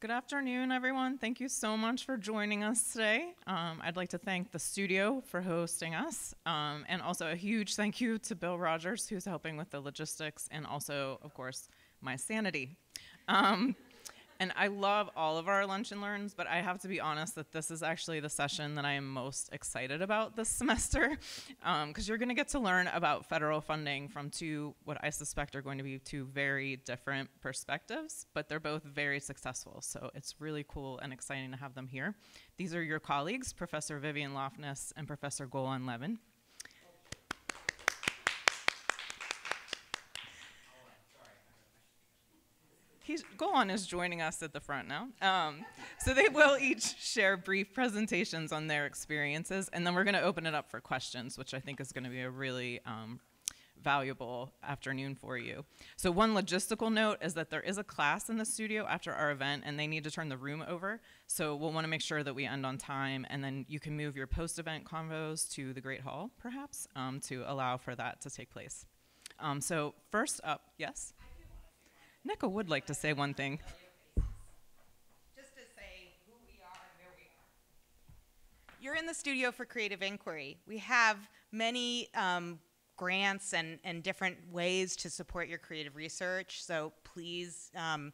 Good afternoon, everyone. Thank you so much for joining us today. Um, I'd like to thank the studio for hosting us, um, and also a huge thank you to Bill Rogers, who's helping with the logistics, and also, of course, my sanity. Um, and I love all of our lunch and learns, but I have to be honest that this is actually the session that I am most excited about this semester, because um, you're going to get to learn about federal funding from two, what I suspect are going to be two very different perspectives, but they're both very successful. So it's really cool and exciting to have them here. These are your colleagues, Professor Vivian Loftness and Professor Golan Levin. He's Golan is joining us at the front now. Um, so they will each share brief presentations on their experiences, and then we're going to open it up for questions, which I think is going to be a really um, valuable afternoon for you. So one logistical note is that there is a class in the studio after our event, and they need to turn the room over. So we'll want to make sure that we end on time, and then you can move your post-event convos to the Great Hall, perhaps, um, to allow for that to take place. Um, so first up, yes? Nica would like to say one thing. Just to say who we are and where we are. You're in the studio for Creative Inquiry. We have many um, grants and, and different ways to support your creative research, so please um,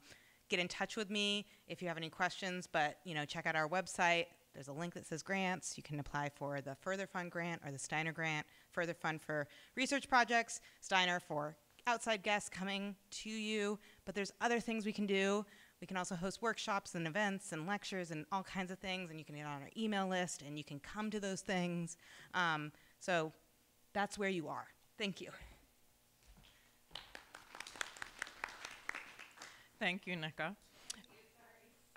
get in touch with me if you have any questions, but you know, check out our website. There's a link that says grants. You can apply for the Further Fund grant or the Steiner grant. Further Fund for research projects, Steiner for outside guests coming to you, but there's other things we can do. We can also host workshops and events and lectures and all kinds of things, and you can get on our email list and you can come to those things. Um, so that's where you are. Thank you. Thank you, Nica.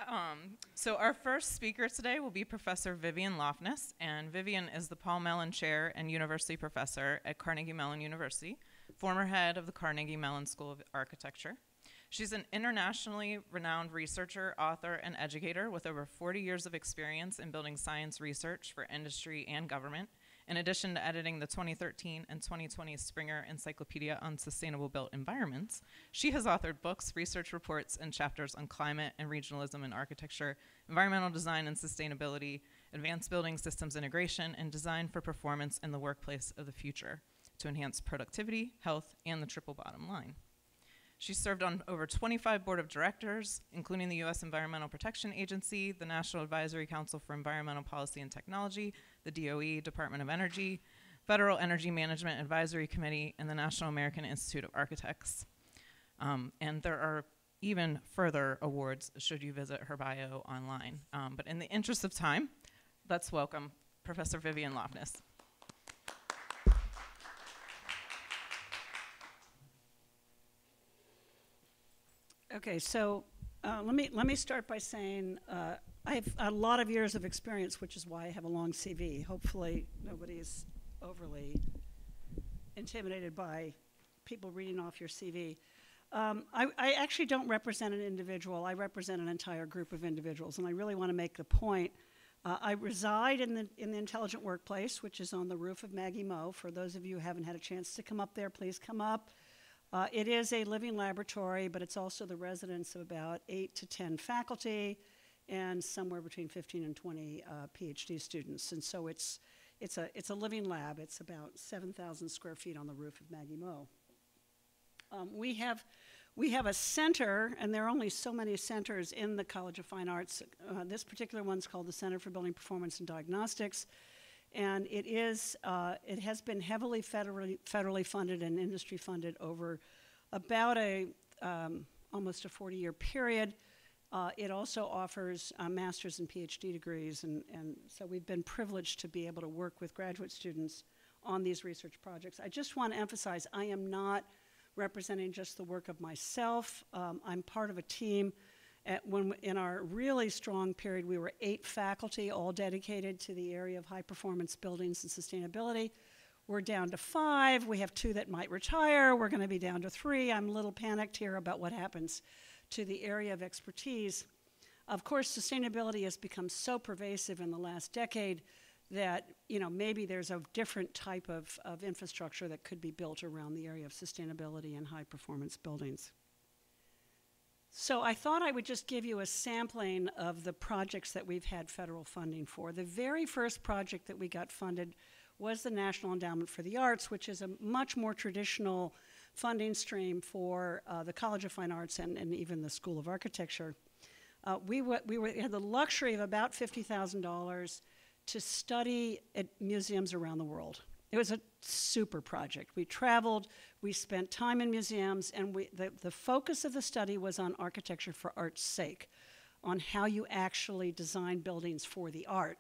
Um, so our first speaker today will be Professor Vivian Loftness, and Vivian is the Paul Mellon Chair and University Professor at Carnegie Mellon University, former head of the Carnegie Mellon School of Architecture. She's an internationally renowned researcher, author, and educator with over 40 years of experience in building science research for industry and government, in addition to editing the 2013 and 2020 Springer Encyclopedia on Sustainable Built Environments. She has authored books, research reports, and chapters on climate and regionalism in architecture, environmental design and sustainability, advanced building systems integration, and design for performance in the workplace of the future to enhance productivity, health, and the triple bottom line. She served on over 25 board of directors, including the U.S. Environmental Protection Agency, the National Advisory Council for Environmental Policy and Technology, the DOE, Department of Energy, Federal Energy Management Advisory Committee, and the National American Institute of Architects. Um, and there are even further awards should you visit her bio online. Um, but in the interest of time, let's welcome Professor Vivian Loftness. Okay, so uh, let me let me start by saying uh, I have a lot of years of experience, which is why I have a long CV. Hopefully, nobody's overly intimidated by people reading off your CV. Um, I, I, actually don't represent an individual. I represent an entire group of individuals, and I really want to make the point. Uh, I reside in the in the intelligent workplace, which is on the roof of Maggie Moe. For those of you who haven't had a chance to come up there, please come up. Uh, it is a living laboratory, but it's also the residence of about eight to 10 faculty and somewhere between 15 and 20 uh, PhD students. And so it's, it's, a, it's a living lab. It's about 7,000 square feet on the roof of Maggie Moe. Um, we, have, we have a center, and there are only so many centers in the College of Fine Arts. Uh, this particular one's called the Center for Building Performance and Diagnostics and it is uh, it has been heavily federally federally funded and industry funded over about a um, almost a 40 year period. Uh, it also offers uh, master's and PhD degrees, and, and so we've been privileged to be able to work with graduate students on these research projects. I just want to emphasize I am not representing just the work of myself. Um, I'm part of a team at when in our really strong period, we were eight faculty, all dedicated to the area of high performance buildings and sustainability. We're down to five. We have two that might retire. We're going to be down to three. I'm a little panicked here about what happens to the area of expertise. Of course, sustainability has become so pervasive in the last decade that you know maybe there's a different type of, of infrastructure that could be built around the area of sustainability and high performance buildings. So I thought I would just give you a sampling of the projects that we've had federal funding for. The very first project that we got funded was the National Endowment for the Arts, which is a much more traditional funding stream for uh, the College of Fine Arts and, and even the School of Architecture. Uh, we, we, were, had the luxury of about $50,000 to study at museums around the world. It was a super project. We traveled, we spent time in museums, and we, the, the focus of the study was on architecture for art's sake, on how you actually design buildings for the art.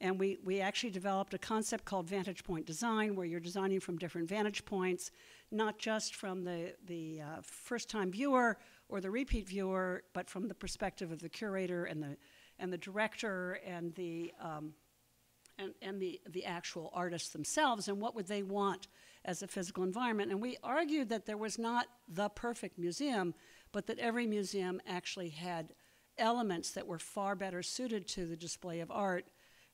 And we, we actually developed a concept called vantage point design, where you're designing from different vantage points, not just from the, the uh, first time viewer or the repeat viewer, but from the perspective of the curator and the, and the director and the, um, and, and the, the actual artists themselves and what would they want as a physical environment. And we argued that there was not the perfect museum, but that every museum actually had elements that were far better suited to the display of art.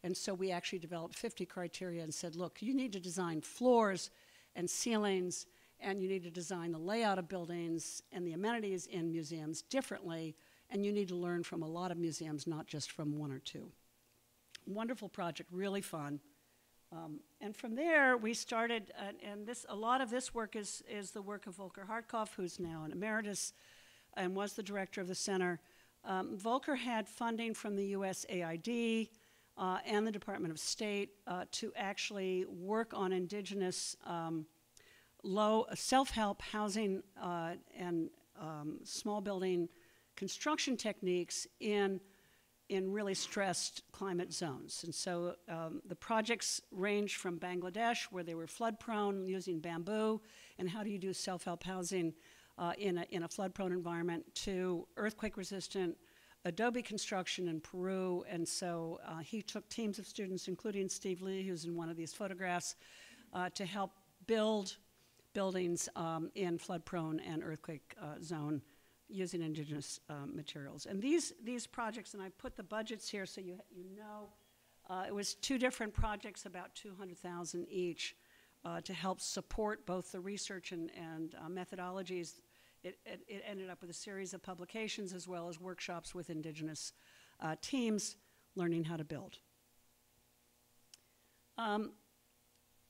And so we actually developed 50 criteria and said, look, you need to design floors and ceilings, and you need to design the layout of buildings and the amenities in museums differently, and you need to learn from a lot of museums, not just from one or two wonderful project, really fun. Um, and from there, we started, uh, and this a lot of this work is is the work of Volker Hartkopf, who's now an emeritus and was the director of the center. Um, Volker had funding from the USAID uh, and the Department of State uh, to actually work on indigenous um, low self-help housing uh, and um, small building construction techniques in in really stressed climate zones. And so um, the projects range from Bangladesh, where they were flood prone, using bamboo, and how do you do self help housing uh, in, a, in a flood prone environment, to earthquake resistant adobe construction in Peru. And so uh, he took teams of students, including Steve Lee, who's in one of these photographs, uh, to help build buildings um, in flood prone and earthquake uh, zone using indigenous uh, materials. And these, these projects, and I put the budgets here so you, you know, uh, it was two different projects, about 200,000 each, uh, to help support both the research and, and uh, methodologies. It, it, it, ended up with a series of publications as well as workshops with indigenous uh, teams learning how to build. Um,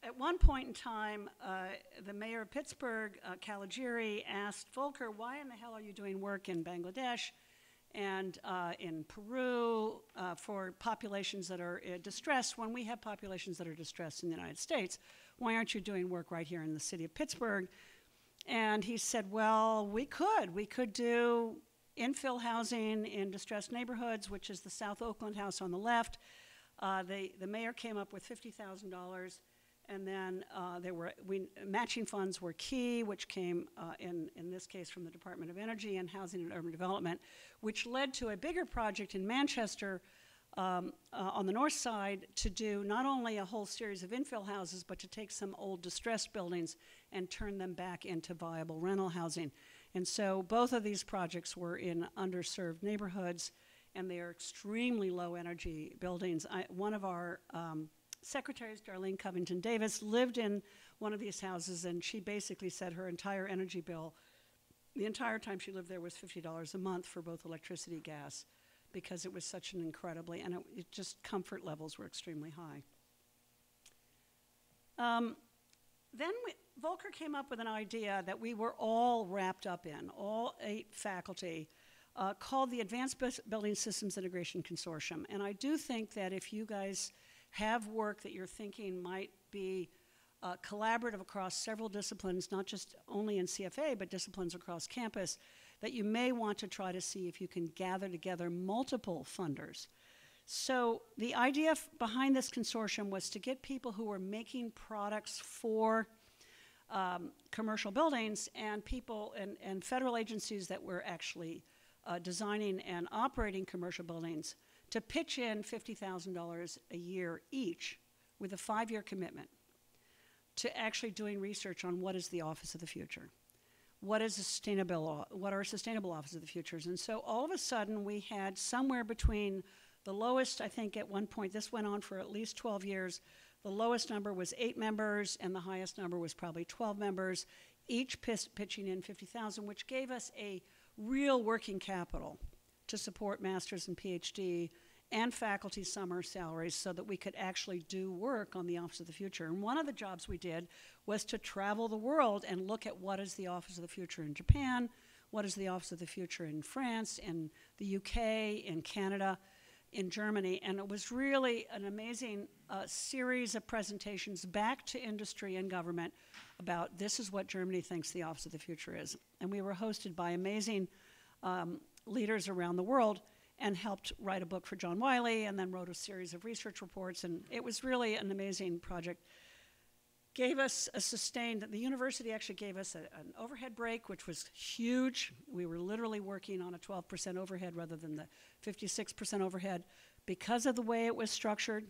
at one point in time, uh, the mayor of Pittsburgh, uh, Caligiuri, asked Volker, why in the hell are you doing work in Bangladesh and uh, in Peru uh, for populations that are uh, distressed when we have populations that are distressed in the United States? Why aren't you doing work right here in the city of Pittsburgh? And he said, well, we could. We could do infill housing in distressed neighborhoods, which is the South Oakland house on the left. Uh, they, the mayor came up with $50,000 and then uh, there were we, matching funds were key, which came uh, in in this case from the Department of Energy and Housing and Urban Development, which led to a bigger project in Manchester um, uh, on the north side to do not only a whole series of infill houses, but to take some old distressed buildings and turn them back into viable rental housing. And so both of these projects were in underserved neighborhoods, and they are extremely low energy buildings. I, one of our um, secretaries, Darlene Covington Davis, lived in one of these houses, and she basically said her entire energy bill, the entire time she lived there, was $50 a month for both electricity, gas, because it was such an incredibly, and it, it just comfort levels were extremely high. Um, then we, Volker came up with an idea that we were all wrapped up in, all eight faculty, uh, called the Advanced Building Systems Integration Consortium. And I do think that if you guys have work that you're thinking might be uh, collaborative across several disciplines, not just only in CFA, but disciplines across campus, that you may want to try to see if you can gather together multiple funders. So the idea behind this consortium was to get people who were making products for um, commercial buildings and people and, and federal agencies that were actually uh, designing and operating commercial buildings to pitch in $50,000 a year each with a five year commitment to actually doing research on what is the office of the future. What is sustainable? What are sustainable offices of the futures? And so all of a sudden, we had somewhere between the lowest, I think, at one point, this went on for at least 12 years. The lowest number was eight members, and the highest number was probably 12 members, each pitching in 50,000, which gave us a real working capital to support master's and PhD and faculty summer salaries so that we could actually do work on the Office of the Future. And one of the jobs we did was to travel the world and look at what is the Office of the Future in Japan, what is the Office of the Future in France, in the UK, in Canada, in Germany. And it was really an amazing uh, series of presentations back to industry and government about this is what Germany thinks the Office of the Future is. And we were hosted by amazing um, leaders around the world and helped write a book for John Wiley and then wrote a series of research reports. And it was really an amazing project. Gave us a sustained, the university actually gave us a, an overhead break, which was huge. We were literally working on a 12% overhead rather than the 56% overhead because of the way it was structured.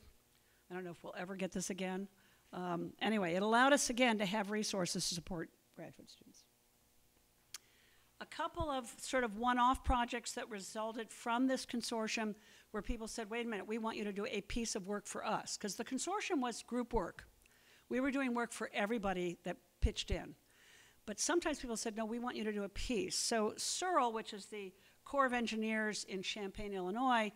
I don't know if we'll ever get this again. Um, anyway, it allowed us again to have resources to support graduate students a couple of sort of one-off projects that resulted from this consortium where people said, wait a minute, we want you to do a piece of work for us. Because the consortium was group work. We were doing work for everybody that pitched in. But sometimes people said, no, we want you to do a piece. So CERL, which is the Corps of Engineers in Champaign, Illinois,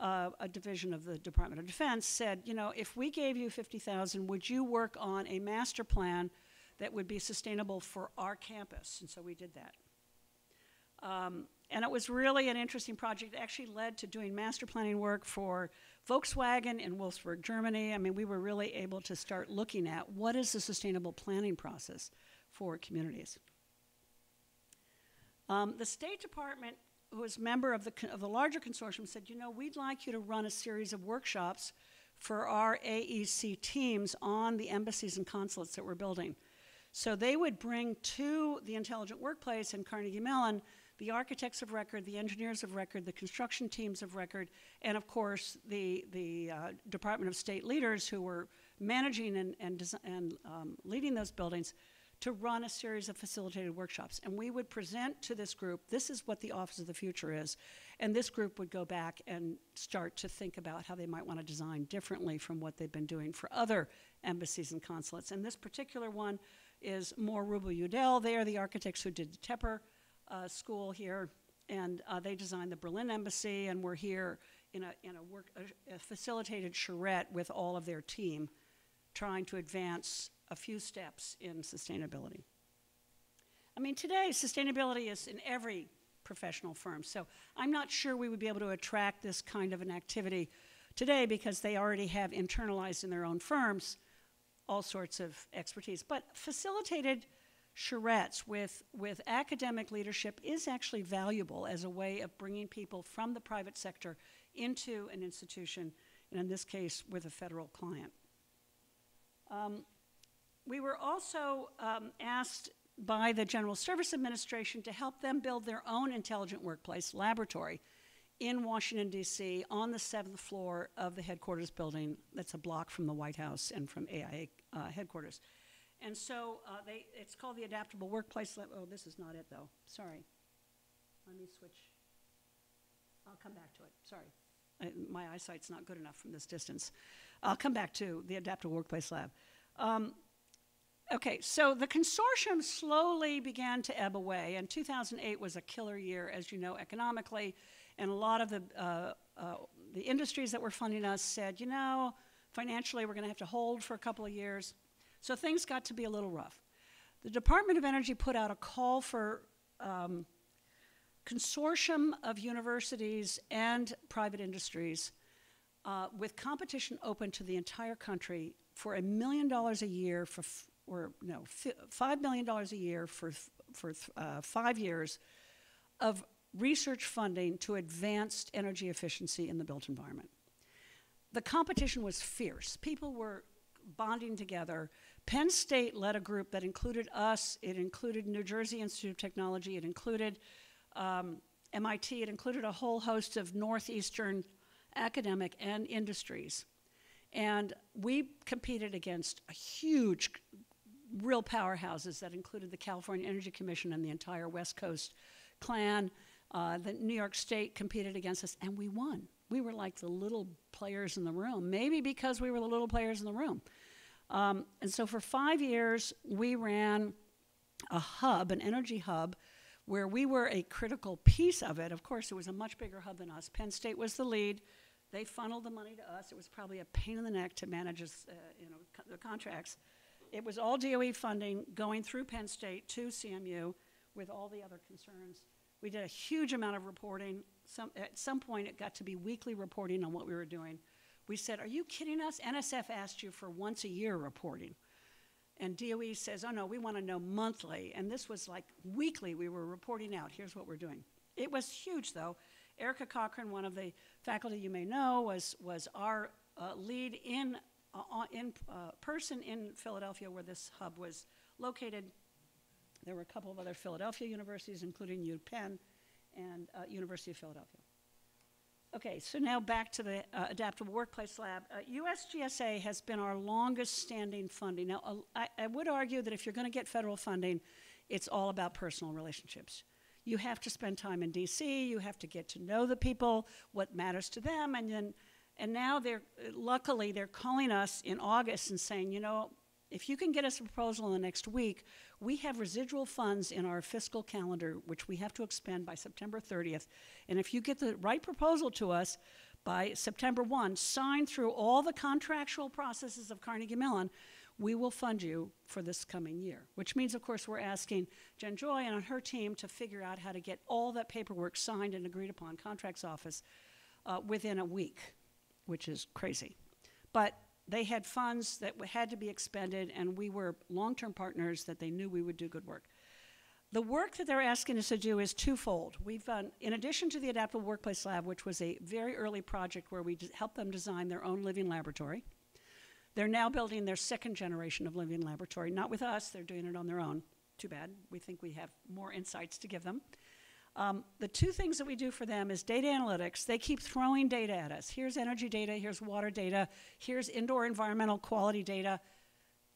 uh, a division of the Department of Defense, said, you know, if we gave you 50,000, would you work on a master plan that would be sustainable for our campus? And so we did that. Um, and it was really an interesting project. It actually led to doing master planning work for Volkswagen in Wolfsburg, Germany. I mean, we were really able to start looking at what is the sustainable planning process for communities. Um, the State Department, who was a member of the, of the larger consortium, said, you know, we'd like you to run a series of workshops for our AEC teams on the embassies and consulates that we're building. So they would bring to the Intelligent Workplace in Carnegie Mellon the architects of record, the engineers of record, the construction teams of record, and of course the, the uh, Department of State leaders who were managing and, and, and um, leading those buildings to run a series of facilitated workshops. And we would present to this group, this is what the Office of the Future is. And this group would go back and start to think about how they might want to design differently from what they've been doing for other embassies and consulates. And this particular one is Moore Ruble Yudell. They are the architects who did the Tepper uh, school here, and uh, they designed the Berlin Embassy, and we're here in a, in a, work, a, a facilitated charrette with all of their team trying to advance a few steps in sustainability. I mean, today, sustainability is in every professional firm, so I'm not sure we would be able to attract this kind of an activity today because they already have internalized in their own firms all sorts of expertise. But facilitated charrettes with, with academic leadership is actually valuable as a way of bringing people from the private sector into an institution, and in this case, with a federal client. Um, we were also um, asked by the General Service Administration to help them build their own intelligent workplace laboratory in Washington, D.C., on the seventh floor of the headquarters building that's a block from the White House and from AIA uh, headquarters. And so uh, they, it's called the Adaptable Workplace. Lab. Oh, this is not it, though. Sorry. Let me switch. I'll come back to it. Sorry. I, my eyesight's not good enough from this distance. I'll come back to the Adaptable Workplace Lab. Um, okay, so the consortium slowly began to ebb away, and 2008 was a killer year, as you know, economically. And a lot of the, uh, uh, the industries that were funding us said, you know, financially we're going to have to hold for a couple of years. So things got to be a little rough. The Department of Energy put out a call for um, consortium of universities and private industries uh, with competition open to the entire country for a million dollars a year for, or no, five million dollars a year for, for uh, five years of research funding to advanced energy efficiency in the built environment. The competition was fierce. People were bonding together. Penn State led a group that included us, it included New Jersey Institute of Technology, it included um, MIT, it included a whole host of Northeastern academic and industries. And we competed against a huge, real powerhouses that included the California Energy Commission and the entire West Coast clan. Uh, the New York State competed against us, and we won. We were like the little players in the room, maybe because we were the little players in the room. Um, and so for five years, we ran a hub, an energy hub, where we were a critical piece of it. Of course, it was a much bigger hub than us. Penn State was the lead. They funneled the money to us. It was probably a pain in the neck to manage us, uh, you know, co- the contracts. It was all DOE funding going through Penn State to CMU with all the other concerns. We did a huge amount of reporting. Some, at some point, it got to be weekly reporting on what we were doing. We said, Are you kidding us? NSF asked you for once a year reporting. And DOE says, oh no, we want to know monthly. And this was like weekly, we were reporting out, here's what we're doing. It was huge though. Erica Cochran, one of the faculty you may know, was, was our uh, lead in, uh, in uh, person in Philadelphia where this hub was located. There were a couple of other Philadelphia universities, including UPenn and uh, University of Philadelphia. Okay, so now back to the uh, Adaptable Workplace Lab. Uh, USGSA has been our longest standing funding. Now, uh, I, I would argue that if you're going to get federal funding, it's all about personal relationships. You have to spend time in DC, you have to get to know the people, what matters to them, and then and now they're luckily they're calling us in August and saying, you know, if you can get us a proposal in the next week, we have residual funds in our fiscal calendar, which we have to expend by September 30th. And if you get the right proposal to us by September 1, sign through all the contractual processes of Carnegie Mellon, we will fund you for this coming year. Which means, of course, we're asking Jenn Joy and her team to figure out how to get all that paperwork signed and agreed upon, contracts office, uh, within a week, which is crazy. But they had funds that had to be expended, and we were long-term partners that they knew we would do good work. The work that they're asking us to do is twofold. We've done, in addition to the Adaptable Workplace Lab, which was a very early project where we helped them design their own living laboratory, they're now building their second generation of living laboratory. Not with us, they're doing it on their own. Too bad. We think we have more insights to give them. Um, the two things that we do for them is data analytics. They keep throwing data at us. Here's energy data, here's water data, here's indoor environmental quality data.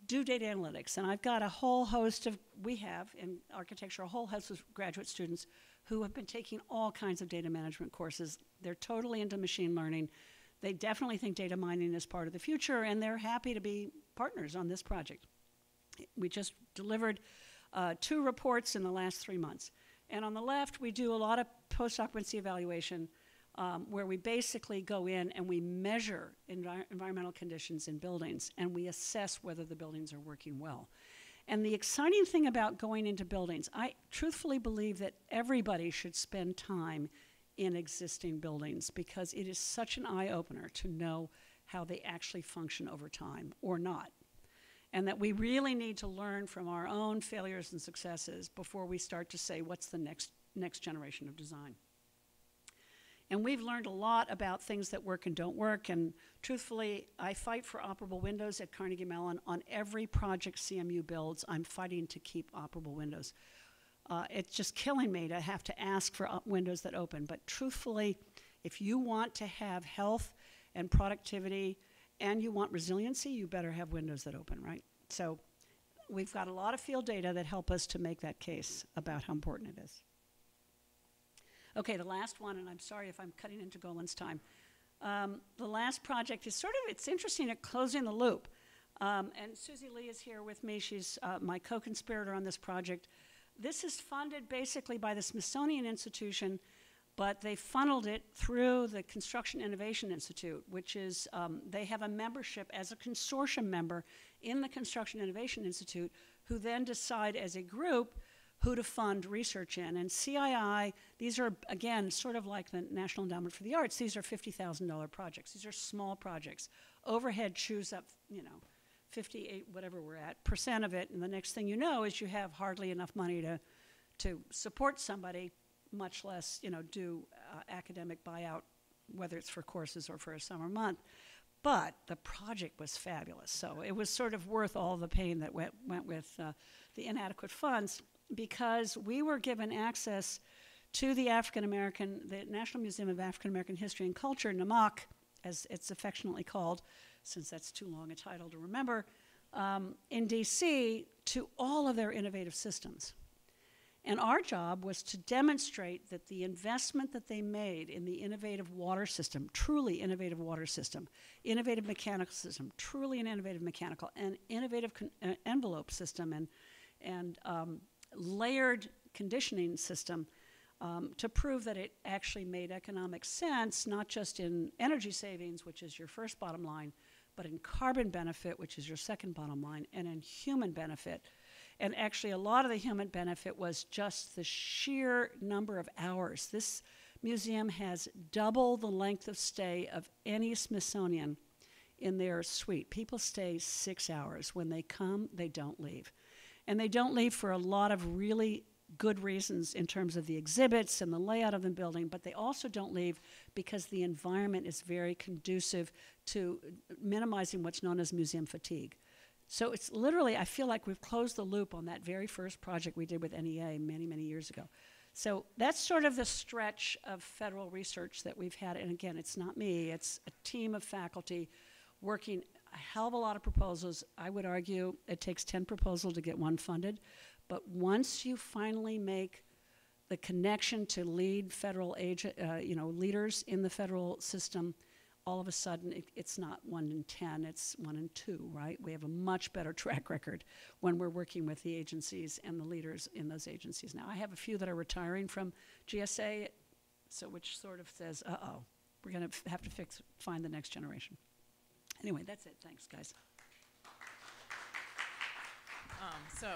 Do data analytics. And I've got a whole host of, we have in architecture, a whole host of graduate students who have been taking all kinds of data management courses. They're totally into machine learning. They definitely think data mining is part of the future, and they're happy to be partners on this project. We just delivered uh, two reports in the last three months. And on the left, we do a lot of post occupancy evaluation um, where we basically go in and we measure envi- environmental conditions in buildings and we assess whether the buildings are working well. And the exciting thing about going into buildings, I truthfully believe that everybody should spend time in existing buildings because it is such an eye opener to know how they actually function over time or not and that we really need to learn from our own failures and successes before we start to say what's the next next generation of design. And we've learned a lot about things that work and don't work. And truthfully, I fight for operable windows at Carnegie Mellon. On every project CMU builds, I'm fighting to keep operable windows. Uh, it's just killing me to have to ask for op- windows that open. But truthfully, if you want to have health and productivity and you want resiliency, you better have windows that open, right? So we've got a lot of field data that help us to make that case about how important it is. Okay, the last one, and I'm sorry if I'm cutting into Golan's time. Um, the last project is sort of, it's interesting at closing the loop. Um, and Susie Lee is here with me. She's uh, my co-conspirator on this project. This is funded basically by the Smithsonian Institution, but they funneled it through the Construction Innovation Institute, which is, um, they have a membership as a consortium member in the Construction Innovation Institute, who then decide as a group who to fund research in. And CII, these are, again, sort of like the National Endowment for the Arts, these are $50,000 projects. These are small projects. Overhead chews up, you know, 58, whatever we're at, percent of it, and the next thing you know is you have hardly enough money to, to support somebody, much less, you know, do uh, academic buyout, whether it's for courses or for a summer month. But the project was fabulous, so it was sort of worth all the pain that went, went with uh, the inadequate funds because we were given access to the African American, the National Museum of African American History and Culture, NAMAC, as it's affectionately called, since that's too long a title to remember, um, in DC to all of their innovative systems. And our job was to demonstrate that the investment that they made in the innovative water system, truly innovative water system, innovative mechanical system, truly an innovative mechanical, and innovative uh, envelope system, and, and um, layered conditioning system um, to prove that it actually made economic sense, not just in energy savings, which is your first bottom line, but in carbon benefit, which is your second bottom line, and in human benefit. And actually, a lot of the human benefit was just the sheer number of hours. This museum has double the length of stay of any Smithsonian in their suite. People stay six hours. When they come, they don't leave. And they don't leave for a lot of really good reasons in terms of the exhibits and the layout of the building, but they also don't leave because the environment is very conducive to minimizing what's known as museum fatigue. So it's literally, I feel like we've closed the loop on that very first project we did with NEA many, many years ago. So that's sort of the stretch of federal research that we've had. And again, it's not me, it's a team of faculty working a hell of a lot of proposals. I would argue it takes 10 proposals to get one funded. But once you finally make the connection to lead federal agent, uh, you know, leaders in the federal system, all of a sudden it, it's not one in 10, it's one in two, right? We have a much better track record when we're working with the agencies and the leaders in those agencies. Now, I have a few that are retiring from GSA, so which sort of says, uh oh, we're going to f- have to fix, find the next generation. Anyway, that's it. Thanks, guys. Um, so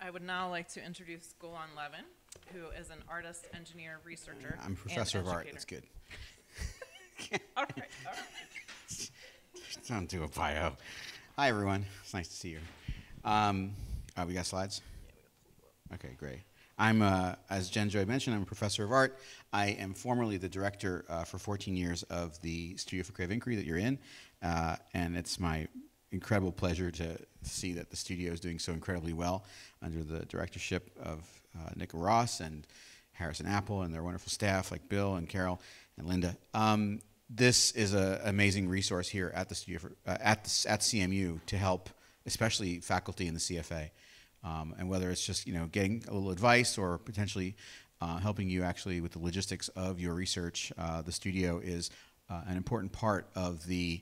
I would now like to introduce Golan Levin, who is an artist, engineer, researcher. I'm a professor and of art. educator. That's good. All right, all right. Don't do a bio. Hi, everyone. It's nice to see you. Um, uh, we got slides? Okay, great. I'm, uh, as Jenn Joy mentioned, I'm a professor of art. I am formerly the director uh, for 14 years of the Studio for Creative Inquiry that you're in, uh, and it's my incredible pleasure to see that the studio is doing so incredibly well under the directorship of uh, Nica Ross and Harrison Apple and their wonderful staff like Bill and Carol and Linda. Um, this is an amazing resource here at the studio for, uh, at the, at CMU to help, especially faculty in the CFA, um, and whether it's just you know getting a little advice or potentially uh, helping you actually with the logistics of your research. Uh, the studio is uh, an important part of the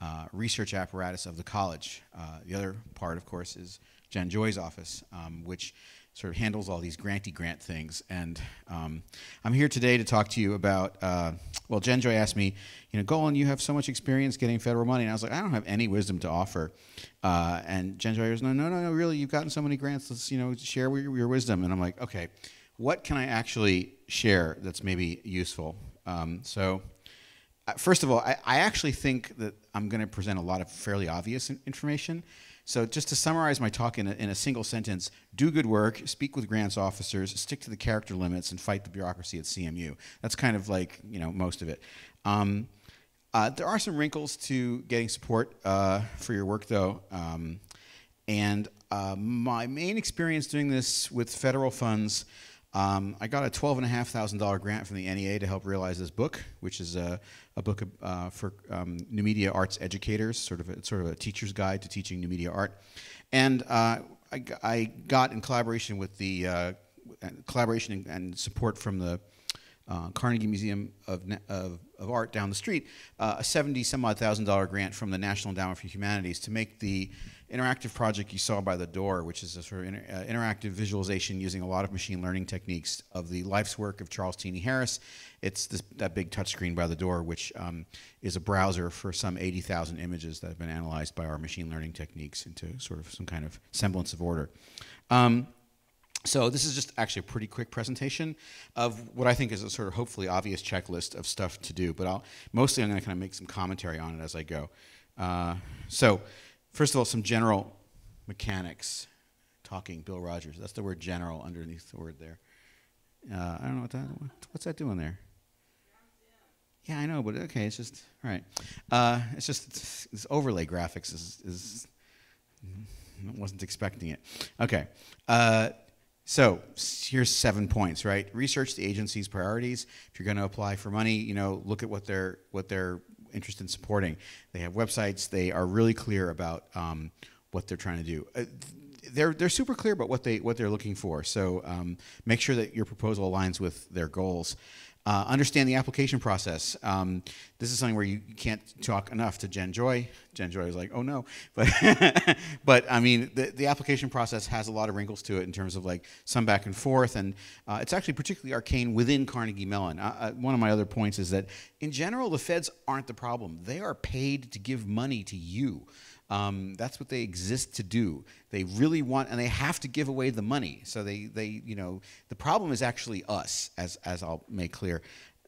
uh, research apparatus of the college. Uh, the other part, of course, is Jenn Joy's office, um, which sort of handles all these granty grant things. And um, I'm here today to talk to you about. Uh, well, Jenn Joy asked me, you know, Golan, you have so much experience getting federal money, and I was like, I don't have any wisdom to offer. Uh, and Jenn Joy was, no, no, no, no, really, you've gotten so many grants. Let's, you know, share your, your wisdom. And I'm like, okay, what can I actually share that's maybe useful? Um, so. Uh, First of all, I, I actually think that I'm going to present a lot of fairly obvious in- information. So, just to summarize my talk in a, in a single sentence do good work, speak with grants officers, stick to the character limits, and fight the bureaucracy at CMU. That's kind of like, you know, most of it. Um, uh, there are some wrinkles to getting support uh, for your work, though. Um, and uh, my main experience doing this with federal funds, um, I got a $12,500 grant from the NEA to help realize this book, which is a, a book uh, for um, new media arts educators, sort of a, sort of a teacher's guide to teaching new media art. And uh, I, I got in collaboration with the uh, collaboration and, support from the uh, Carnegie Museum of, of, of Art down the street, uh, a 70 some odd thousand dollar grant from the National Endowment for Humanities to make the interactive project you saw by the door, which is a sort of inter- uh, interactive visualization using a lot of machine learning techniques of the life's work of Charles Teenie Harris. It's this, that big touchscreen by the door, which um, is a browser for some 80,000 images that have been analyzed by our machine learning techniques into sort of some kind of semblance of order. Um, so this is just actually a pretty quick presentation of what I think is a sort of hopefully obvious checklist of stuff to do. But I'll mostly I'm going to kind of make some commentary on it as I go. Uh, so first of all, some general mechanics. Talking Bill Rogers. That's the word general underneath the word there. Uh, I don't know what that. What's that doing there? Yeah, I know, but okay, it's just right. Uh, it's just this overlay graphics is, is I wasn't expecting it. Okay. Uh, so here's seven points, right? Research the agency's priorities. If you're going to apply for money, you know, look at what they're what they're interested in supporting. They have websites. They are really clear about um, what they're trying to do. Uh, they're they're super clear about what they what they're looking for. So um, make sure that your proposal aligns with their goals. Uh, understand the application process. Um, this is something where you can't talk enough to Jenn Joy. Jenn Joy is like, oh no, but but I mean, the, the application process has a lot of wrinkles to it in terms of like some back and forth, and uh, it's actually particularly arcane within Carnegie Mellon. Uh, uh, one of my other points is that in general, the feds aren't the problem. They are paid to give money to you. Um, that's what they exist to do. They really want, and they have to give away the money. So they, they, you know, the problem is actually us, as as I'll make clear,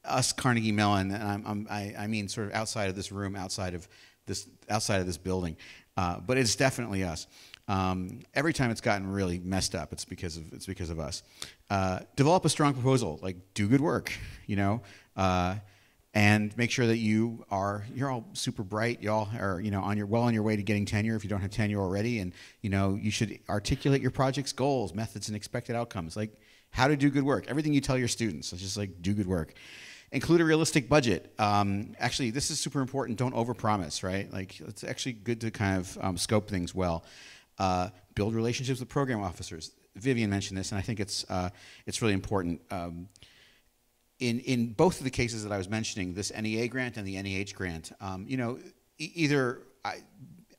us Carnegie Mellon, and I'm, I'm, I, I mean sort of outside of this room, outside of this, outside of this building, uh, but it's definitely us. Um, every time it's gotten really messed up, it's because of it's because of us. Uh, develop a strong proposal, like do good work, you know. Uh, and make sure that you are you're all super bright. Y'all are you know on your well on your way to getting tenure if you don't have tenure already. And you know you should articulate your project's goals methods and expected outcomes. Like how to do good work. Everything you tell your students. Just like do good work. Include a realistic budget. Um, actually this is super important. Don't overpromise right? Like it's actually good to kind of um, scope things well. Uh, build relationships with program officers. Vivian mentioned this and i think it's uh, it's really important. Um, in, in both of the cases that I was mentioning, this NEA grant and the NEH grant, um, you know, e- either I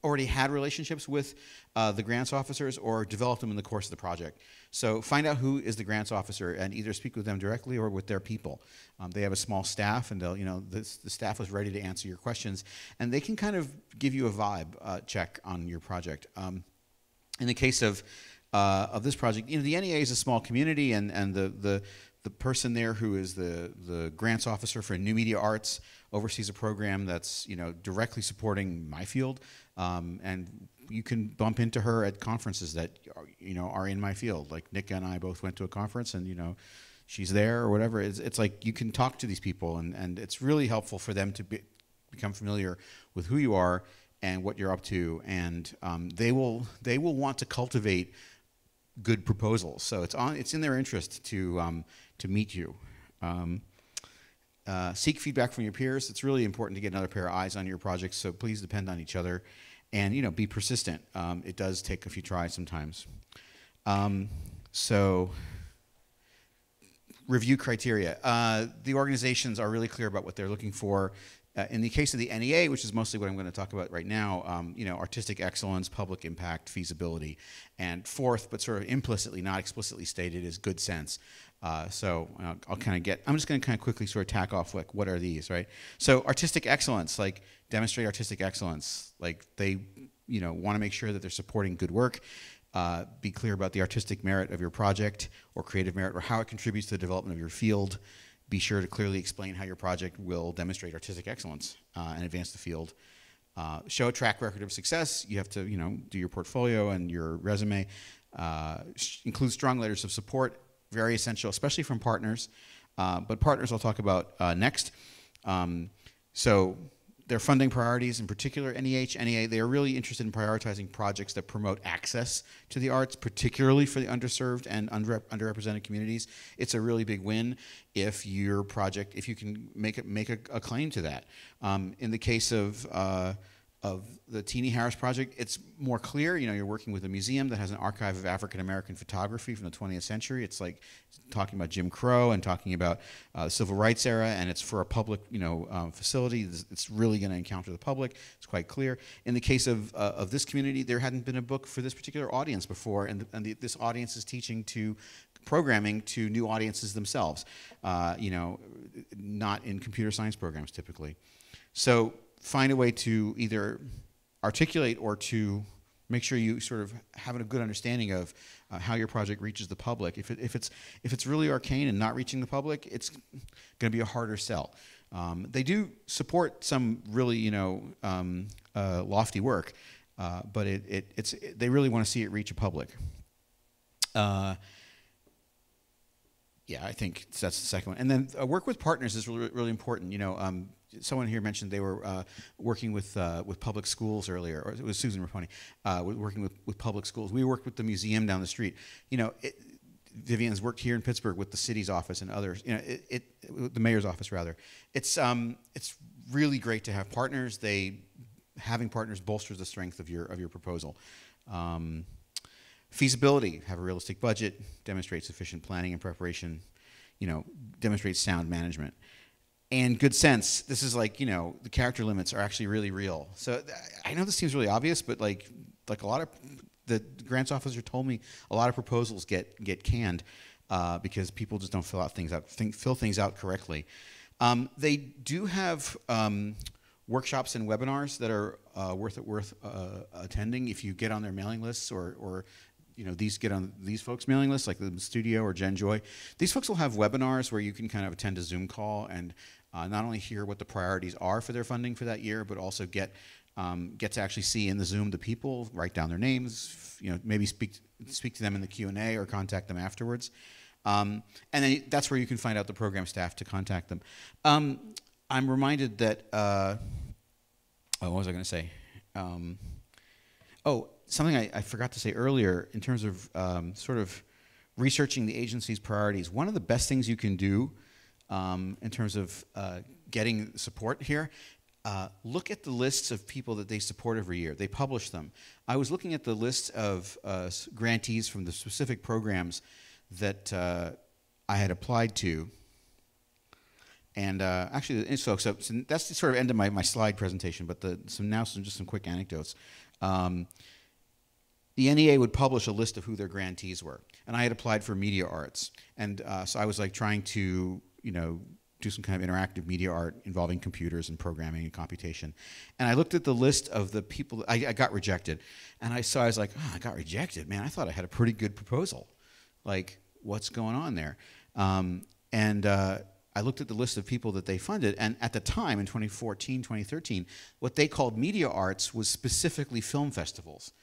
already had relationships with uh, the grants officers or developed them in the course of the project. So find out who is the grants officer and either speak with them directly or with their people. Um, they have a small staff, and they'll, you know, this, the staff was ready to answer your questions, and they can kind of give you a vibe uh, check on your project. Um, in the case of uh, of this project, you know, the NEA is a small community, and and the the the person there who is the, the grants officer for new media arts oversees a program that's you know directly supporting my field um, and you can bump into her at conferences that are, you know are in my field. Like nick and i both went to a conference and you know she's there or whatever. It's, it's like you can talk to these people and, and it's really helpful for them to be, become familiar with who you are and what you're up to. And um, they will they will want to cultivate good proposals so it's on it's in their interest to um, to meet you. Um, uh, seek feedback from your peers. It's really important to get another pair of eyes on your project, so please depend on each other. And, you know, be persistent. Um, it does take a few tries sometimes. Um, so, review criteria. Uh, the organizations are really clear about what they're looking for. Uh, in the case of the NEA, which is mostly what I'm going to talk about right now, um, you know, artistic excellence, public impact, feasibility, and fourth, but sort of implicitly, not explicitly stated, is good sense. Uh, so I'll, I'll kind of get. I'm just going to kind of quickly sort of tack off like what are these, right? So artistic excellence, like demonstrate artistic excellence, like they, you know, want to make sure that they're supporting good work. Uh, be clear about the artistic merit of your project or creative merit or how it contributes to the development of your field. Be sure to clearly explain how your project will demonstrate artistic excellence uh, and advance the field. Uh, show a track record of success. You have to, you know, do your portfolio and your resume. Uh, include strong letters of support very essential, especially from partners. Uh, but partners I'll talk about uh, next. Um, so their funding priorities, in particular NEH, NEA, they are really interested in prioritizing projects that promote access to the arts, particularly for the underserved and under, underrepresented communities. It's a really big win if your project, if you can make, it, make a, a claim to that. Um, in the case of uh, of the Teenie Harris project, it's more clear. You know, you're working with a museum that has an archive of African American photography from the 20th century. It's like talking about Jim Crow and talking about uh, the civil rights era, and it's for a public, you know, um, facility. It's really going to encounter the public. It's quite clear. In the case of uh, of this community, there hadn't been a book for this particular audience before, and, and the, this audience is teaching to programming to new audiences themselves. Uh, you know, not in computer science programs typically. So find a way to either articulate or to make sure you sort of have a good understanding of uh, how your project reaches the public. If, it, if, it's, if it's really arcane and not reaching the public, it's going to be a harder sell. Um, they do support some really, you know, um, uh, lofty work, uh, but it, it, it's, it, they really want to see it reach a public. Uh, yeah, I think that's the second one. And then uh, work with partners is really, really important. You know, um, someone here mentioned they were uh, working with uh, with public schools earlier, or it was Susan Raponi, uh, working with, with public schools. We worked with the museum down the street. You know, it, Vivian's worked here in Pittsburgh with the city's office and others. You know, it, it the mayor's office rather. It's um, it's really great to have partners. They having partners bolsters the strength of your of your proposal. Um, feasibility, have a realistic budget, demonstrate sufficient planning and preparation. You know, demonstrate sound management and good sense. This is like you know the character limits are actually really real. So I know this seems really obvious, but like like a lot of the grants officer told me a lot of proposals get get canned uh, because people just don't fill out things out think, fill things out correctly. Um, they do have um, workshops and webinars that are uh, worth it worth uh, attending if you get on their mailing lists or or you know these get on these folks mailing lists like the studio or Jenn Joy these folks will have webinars where you can kind of attend a zoom call and uh, not only hear what the priorities are for their funding for that year but also get um, get to actually see in the zoom the people write down their names you know maybe speak speak to them in the q&a or contact them afterwards. Um, and then that's where you can find out the program staff to contact them. Um, i'm reminded that uh, oh, what was i going to say? Um, oh something I, I, forgot to say earlier in terms of um, sort of researching the agency's priorities. One of the best things you can do um, in terms of uh, getting support here. Uh, look at the lists of people that they support every year. They publish them. I was looking at the list of uh, grantees from the specific programs that uh, I had applied to. And uh, actually, so, so, that's the sort of end of my, my slide presentation, but the, some, now some, just some quick anecdotes. Um, the NEA would publish a list of who their grantees were. And I had applied for media arts. And uh, so I was like trying to, you know, do some kind of interactive media art involving computers and programming and computation. And I looked at the list of the people, I, I got rejected. And I saw, I was like, oh, I got rejected. Man, I thought I had a pretty good proposal. Like, what's going on there? Um, and uh, I looked at the list of people that they funded, and at the time, in 2014, 2013, what they called media arts was specifically film festivals.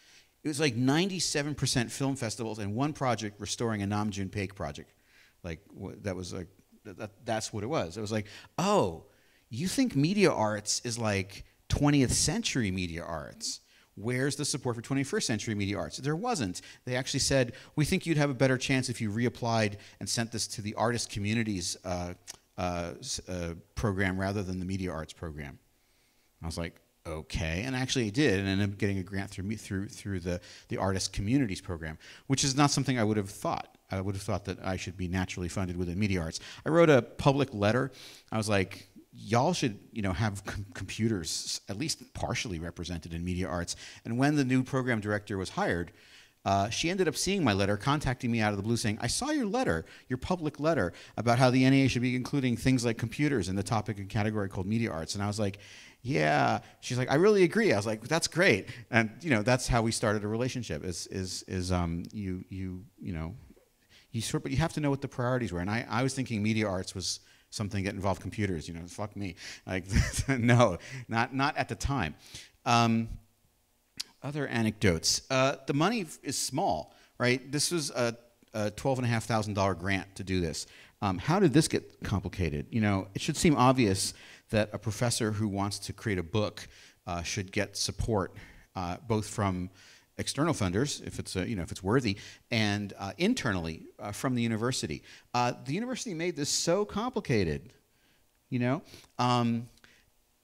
It was like 97% film festivals and one project restoring a Nam June Paik project. Like, that was like, that, that's what it was. It was like, oh, you think media arts is like 20th century media arts. Where's the support for 21st century media arts? There wasn't. They actually said, we think you'd have a better chance if you reapplied and sent this to the artist communities uh, uh, uh, program rather than the media arts program. I was like, okay, and actually I did, and ended up getting a grant through me through through the the artist communities program, which is not something I would have thought. I would have thought that I should be naturally funded within media arts. I wrote a public letter. I was like, y'all should you know have com computers at least partially represented in media arts. And when the new program director was hired. Uh, she ended up seeing my letter, contacting me out of the blue, saying, I saw your letter, your public letter, about how the NEA should be including things like computers in the topic and category called media arts. And I was like, yeah she's like i really agree i was like that's great and you know that's how we started a relationship is is is um you you you know you sort but you have to know what the priorities were. And i i was thinking media arts was something that involved computers you know fuck me. Like no not not at the time. Um, other anecdotes. Uh, the money is small right? This was a, a twelve and a half thousand dollar grant to do this. Um, how did this get complicated? You know it should seem obvious that a professor who wants to create a book uh, should get support uh, both from external funders, if it's, you know, if it's worthy, and uh, internally uh, from the university. Uh, the university made this so complicated, you know. Um,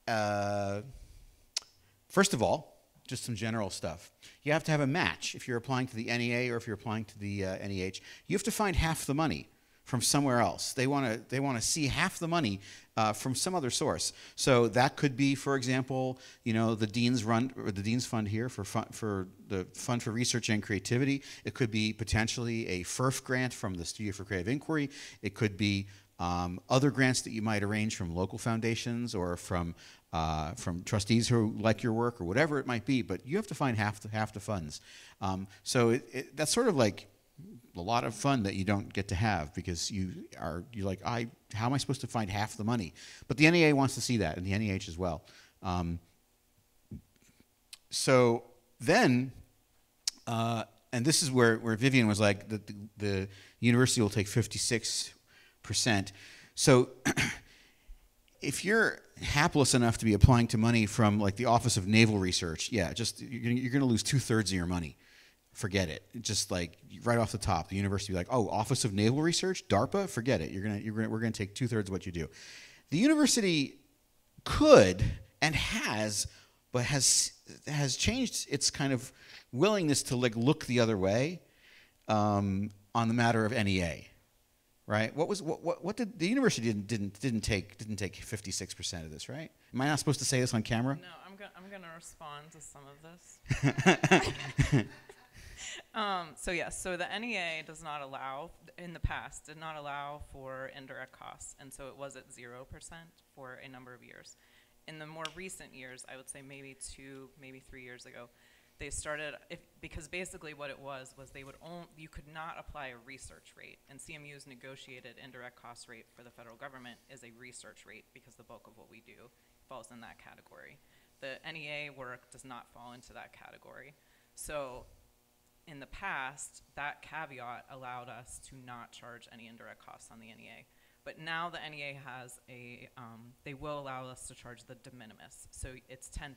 uh, first of all, just some general stuff. You have to have a match if you're applying to the NEA or if you're applying to the NEH. You have to find half the money from somewhere else. They want to they want to see half the money uh, from some other source. So that could be, for example, you know, the Dean's Run or the Dean's Fund here for fun, for the Fund for Research and Creativity. It could be potentially a FERF grant from the Studio for Creative Inquiry. It could be um, other grants that you might arrange from local foundations or from uh, from trustees who like your work or whatever it might be. But you have to find half the, half the funds. Um, so it, it, that's sort of like a lot of fun that you don't get to have because you are you're like I how am I supposed to find half the money? But the NEA wants to see that and the NEH as well. Um, so then, uh, and this is where, where Vivian was like the, the, the university will take 56 percent. So if you're hapless enough to be applying to money from like the Office of Naval Research, yeah, just you're, you're going to lose two thirds of your money forget it. Just like right off the top, the university be like, "Oh, Office of Naval Research, DARPA, forget it. You're gonna, you're gonna, we're gonna take two thirds of what you do." The university could and has, but has has changed its kind of willingness to like look the other way um, on the matter of NEA. right? What was what what, what did the university didn't didn't didn't take didn't take 56% of this, right? Am I not supposed to say this on camera? No, I'm, go- I'm going to respond to some of this. um, so, yes, so the NEA does not allow, in the past, did not allow for indirect costs. And so it was at 0% for a number of years. In the more recent years, I would say maybe two, maybe three years ago, they started, if, because basically what it was, was they would only, you could not apply a research rate. And CMU's negotiated indirect cost rate for the federal government is a research rate because the bulk of what we do falls in that category. The NEA work does not fall into that category. So in the past, that caveat allowed us to not charge any indirect costs on the NEA. But now the NEA has a, um, they will allow us to charge the de minimis. So it's 10%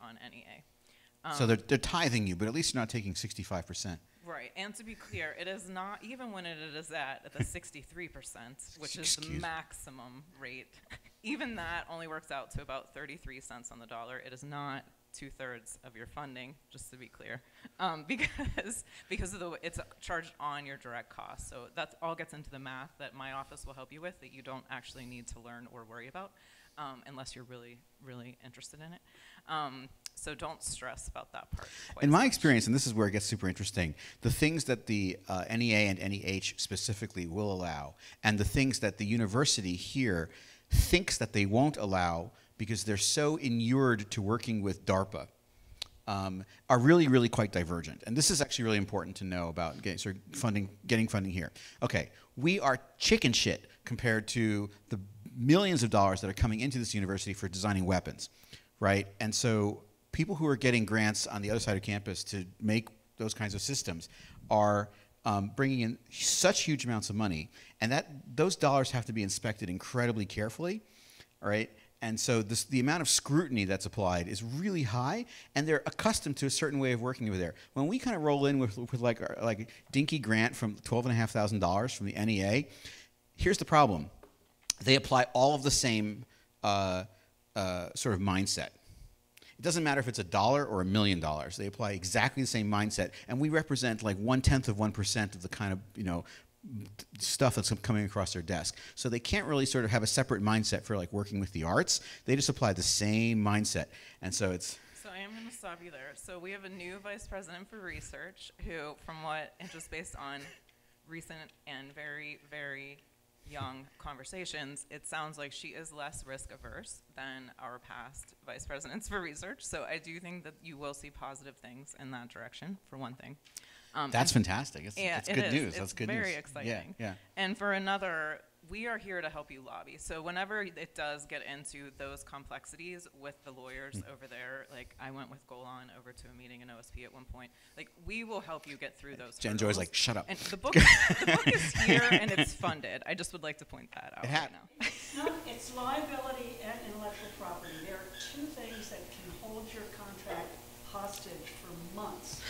on NEA. so they're they're tithing you, but at least you're not taking 65%. Right, and to be clear, it is not, even when it is at, at the sixty-three percent, which is the maximum rate, even that only works out to about thirty-three cents on the dollar. It is not two-thirds of your funding, just to be clear, um, because, because of the, it's charged on your direct costs. So that all gets into the math that my office will help you with, that you don't actually need to learn or worry about, um, unless you're really, really interested in it. Um, so don't stress about that part. In my much. experience, and this is where it gets super interesting, the things that the uh, NEA and NEH specifically will allow, and the things that the university here thinks that they won't allow because they're so inured to working with DARPA, um, are really, really quite divergent. And this is actually really important to know about getting, of funding, getting funding here. Okay, we are chicken shit compared to the millions of dollars that are coming into this university for designing weapons, right? And so people who are getting grants on the other side of campus to make those kinds of systems are um, bringing in such huge amounts of money, and that those dollars have to be inspected incredibly carefully, all right? And so this, the amount of scrutiny that's applied is really high, and they're accustomed to a certain way of working over there. When we kind of roll in with, with like our- like dinky grant from twelve and a half thousand dollars from the NEA, here's the problem: they apply all of the same uh, uh, sort of mindset. It doesn't matter if it's a dollar or a million dollars. They apply exactly the same mindset, and we represent like one tenth of one percent of the kind of you know stuff that's coming across their desk. So they can't really sort of have a separate mindset for like working with the arts. They just apply the same mindset, and so it's So I am going to stop you there. So we have a new vice president for research who, from what, and just based on recent and very, very young conversations, it sounds like she is less risk averse than our past vice presidents for research. So I do think that you will see positive things in that direction, for one thing. Um, that's and fantastic. It's, yeah, it's it good is. news. It's that's good news. very exciting. Yeah, yeah. And for another, we are here to help you lobby. So whenever it does get into those complexities with the lawyers Hmm. over there, like I went with Golan over to a meeting in OSP at one point. Like we will help you get through those. Jenn Joy's hurdles. like, "Shut up." And the book, the book is here and it's funded. I just would like to point that out It right ha- now. It's not, it's liability and intellectual property. There are two things that can hold your contract hostage for months.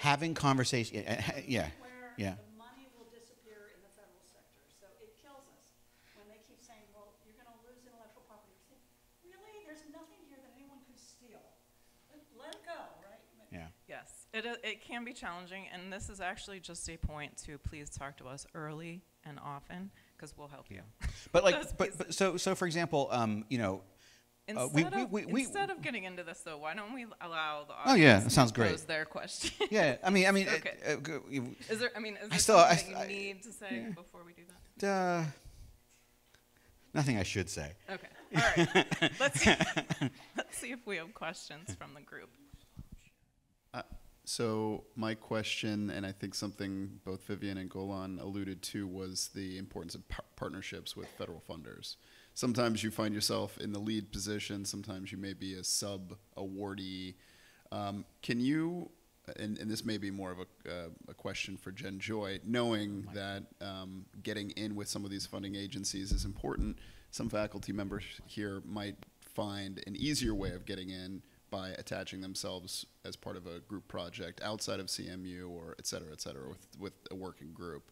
Having conversation, yeah, yeah, Where yeah. the money will disappear in the federal sector. So it kills us when they keep saying, well, you're going to lose intellectual property. You say, Really? There's nothing here that anyone could steal. Let- Let it go, right? yeah. Yes, it, uh, it can be challenging, and this is actually just a point to please talk to us early and often because we'll help you. But like, but, but so so for example, um, you know, Uh, Instead, we- of, we- we- instead of getting into this, though, why don't we allow the Oh, yeah, audience that sounds to great. pose their question? yeah. I mean, I mean, Okay. uh, uh, you- Is there? I mean, is I there still- I something that st- you I- need to say before we do that? uh, nothing I should say. Okay. All right. let's let's see if we have questions from the group. Uh, So my question, and I think something both Vivian and Golan alluded to, was the importance of par- partnerships with federal funders. Sometimes you find yourself in the lead position. Sometimes you may be a sub awardee. Um, can you, and, and this may be more of a, uh, a question for Jenn Joy, knowing that um, getting in with some of these funding agencies is important. Some faculty members here might find an easier way of getting in by attaching themselves as part of a group project outside of CMU or et cetera, et cetera, with, with a working group,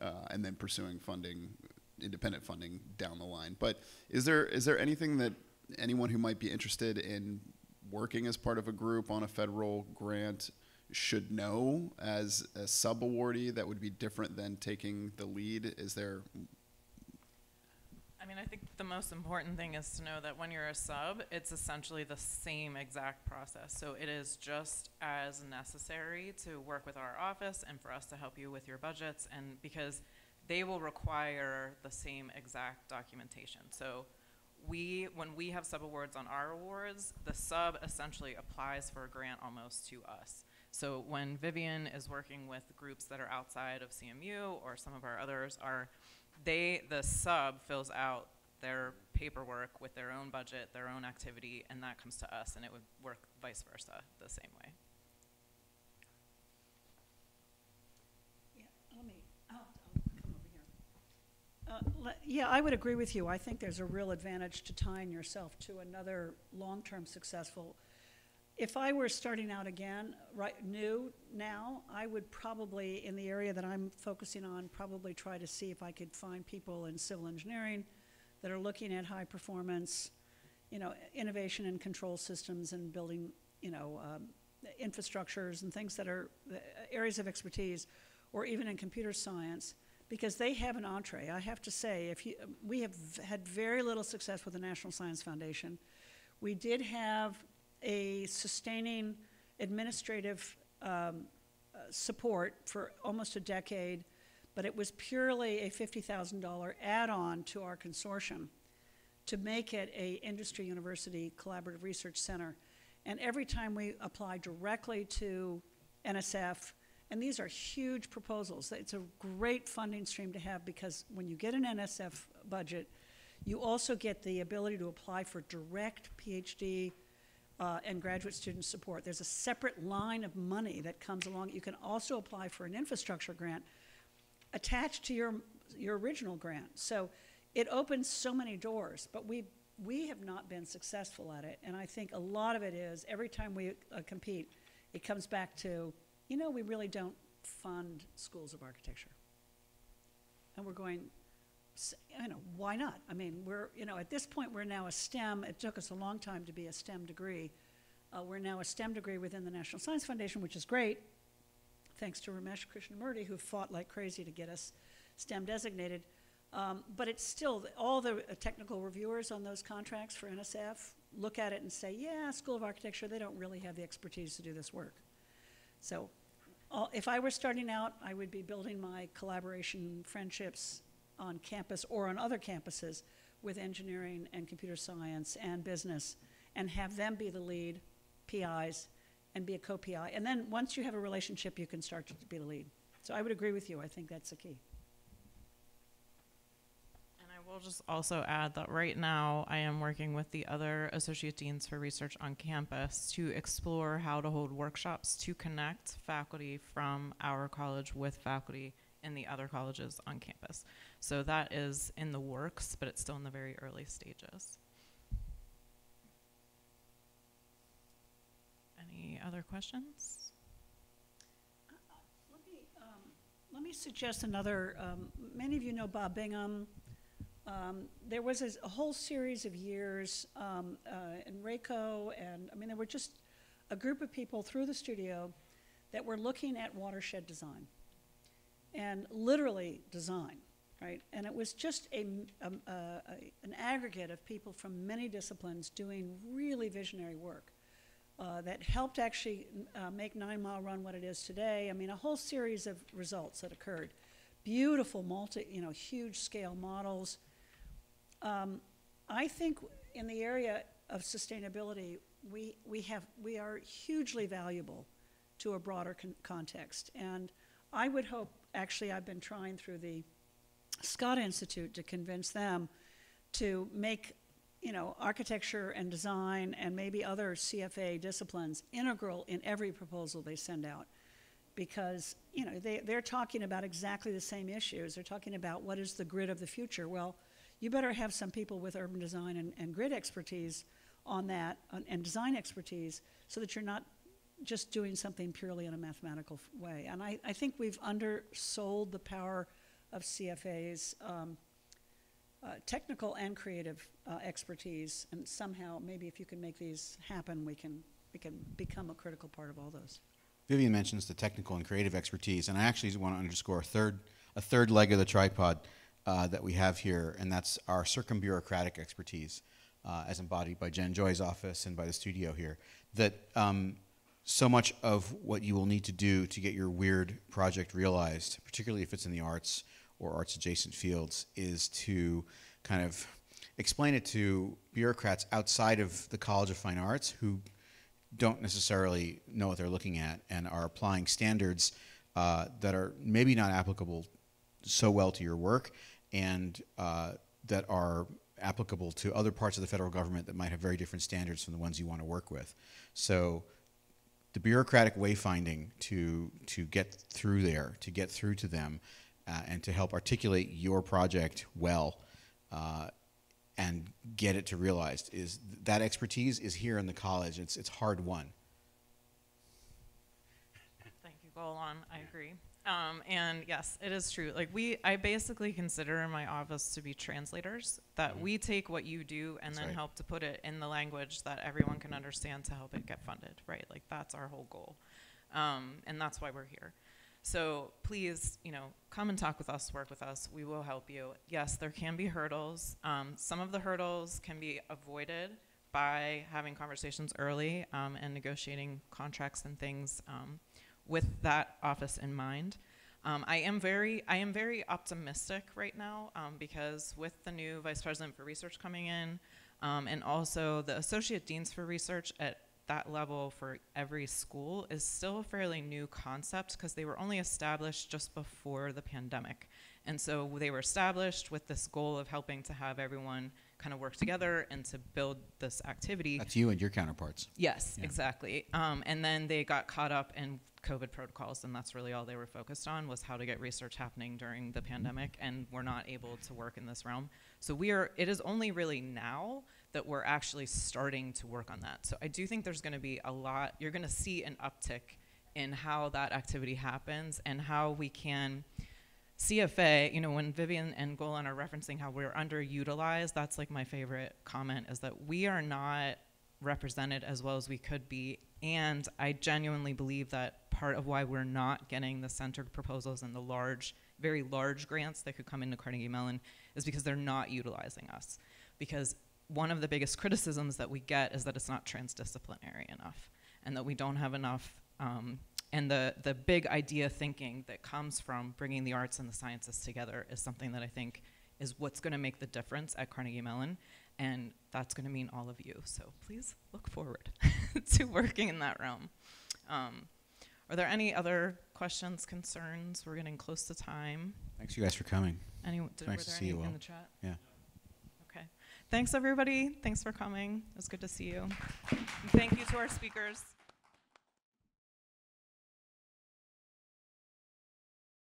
uh, and then pursuing funding, independent funding down the line. But is there is there anything that anyone who might be interested in working as part of a group on a federal grant should know as a sub awardee that would be different than taking the lead? Is there I mean, I think the most important thing is to know that when you're a sub, it's essentially the same exact process. So it is just as necessary to work with our office and for us to help you with your budgets, and because they will require the same exact documentation. So we, when we have sub awards on our awards, the sub essentially applies for a grant almost to us. So when Vivian is working with groups that are outside of CMU or some of our others are, they, the sub fills out their paperwork with their own budget, their own activity, and that comes to us, and it would work vice versa the same way. Yeah, let me, I'll, I'll come over here. Uh, le- Yeah, I would agree with you. I think there's a real advantage to tying yourself to another long-term successful. If I were starting out again, right, new now, I would probably, in the area that I'm focusing on, probably try to see if I could find people in civil engineering that are looking at high performance, you know, innovation and control systems and building, you know, um, infrastructures and things that are uh, areas of expertise, or even in computer science, because they have an entree. I have to say, if you, we have had very little success with the National Science Foundation. We did have a sustaining administrative um, uh, support for almost a decade, but it was purely a $50,000 add-on to our consortium to make it a industry university collaborative research center. And every time we apply directly to NSF, and these are huge proposals, it's a great funding stream to have because when you get an NSF budget, you also get the ability to apply for direct PhD uh, and graduate student support. There's a separate line of money that comes along. You can also apply for an infrastructure grant attached to your, your original grant. So it opens so many doors, but we, we have not been successful at it. And I think a lot of it is every time we uh, compete, it comes back to, you know, we really don't fund schools of architecture. And we're going, you know, why not? I mean, we're, you know, at this point, we're now a STEM, it took us a long time to be a STEM degree. Uh, we're now a STEM degree within the National Science Foundation, which is great, thanks to Ramesh Krishnamurti, who fought like crazy to get us STEM designated. Um, but it's still, all the uh, technical reviewers on those contracts for NSF look at it and say, yeah, School of Architecture, they don't really have the expertise to do this work. So all- if I were starting out, I would be building my collaboration friendships on campus or on other campuses with engineering and computer science and business and have them be the lead PIs and be a co-PI. And then once you have a relationship, you can start to be the lead. So I would agree with you. I think that's the key. Will just also add that right now I am working with the other associate deans for research on campus to explore how to hold workshops to connect faculty from our college with faculty in the other colleges on campus. So that is in the works, but it's still in the very early stages. Any other questions? Let me, um, let me suggest another, um, many of you know Bob Bingham. Um, there was a, a whole series of years, um, uh, Enrico, and, I mean, there were just a group of people through the studio that were looking at watershed design. And literally design, right? And it was just a, a- an aggregate of people from many disciplines doing really visionary work uh, that helped actually uh, make Nine Mile Run what it is today. I mean, a whole series of results that occurred. Beautiful, multi, you know, huge scale models. Um, I think in the area of sustainability, we, we have, we are hugely valuable to a broader con- context. And I would hope, actually, I've been trying through the Scott Institute to convince them to make, you know, architecture and design and maybe other CFA disciplines integral in every proposal they send out. Because, you know, they, they're talking about exactly the same issues. They're talking about what is the grid of the future. Well, you better have some people with urban design and, and grid expertise on that and, and design expertise so that you're not just doing something purely in a mathematical way. And I, I think we've undersold the power of CFA's um, uh, technical and creative uh, expertise. And somehow, maybe if you can make these happen, we can, we can become a critical part of all those. Vivian mentions the technical and creative expertise, and I actually want to underscore a third, a third leg of the tripod uh, that we have here, and that's our circumbureaucratic expertise, uh, as embodied by Jenn Joy's office and by the studio here. That um, so much of what you will need to do to get your weird project realized, particularly if it's in the arts or arts adjacent fields, is to kind of explain it to bureaucrats outside of the College of Fine Arts who don't necessarily know what they're looking at and are applying standards uh, that are maybe not applicable so well to your work and uh, that are applicable to other parts of the federal government that might have very different standards from the ones you want to work with. So the bureaucratic wayfinding to to get through there, to get through to them, uh, and to help articulate your project well, uh, and get it to realized is that expertise is here in the college. It's it's hard won. Thank you, Golan. I agree. Um, and yes, it is true. Like we, I basically consider my office to be translators. That we take what you do and That's then right. help to put it in the language that everyone can understand to help it get funded. Right? Like that's our whole goal, um, and that's why we're here. So please, you know, come and talk with us, work with us. We will help you. Yes, there can be hurdles. Um, some of the hurdles can be avoided by having conversations early um, and negotiating contracts and things um, with that office in mind. Um, I am very, I am very optimistic right now um, because with the new vice president for research coming in, um, and also the associate deans for research at that level for every school is still a fairly new concept because they were only established just before the pandemic. And so they were established with this goal of helping to have everyone kind of work together and to build this activity. That's you and your counterparts. Yes, Yeah. exactly. Um, and then they got caught up in COVID protocols, and that's really all they were focused on was how to get research happening during the pandemic, and we're not able to work in this realm. So we are. It is only really now that we're actually starting to work on that. So I do think there's going to be a lot. You're going to see an uptick in how that activity happens and how we can. CFA, you know, when Vivian and Golan are referencing how we're underutilized, that's like my favorite comment is that we are not represented as well as we could be. And I genuinely believe that part of why we're not getting the centered proposals and the large, very large grants that could come into Carnegie Mellon is because they're not utilizing us. Because one of the biggest criticisms that we get is that it's not transdisciplinary enough and that we don't have enough. Um, and the, the big idea thinking that comes from bringing the arts and the sciences together is something that I think is what's going to make the difference at Carnegie Mellon. And that's going to mean all of you. So please look forward to working in that realm. Um, are there any other questions, concerns? We're getting close to time. Thanks you guys for coming. Any, did, nice were to see you any in the chat? Yeah. Okay. Thanks, everybody. Thanks for coming. It was good to see you. And thank you to our speakers.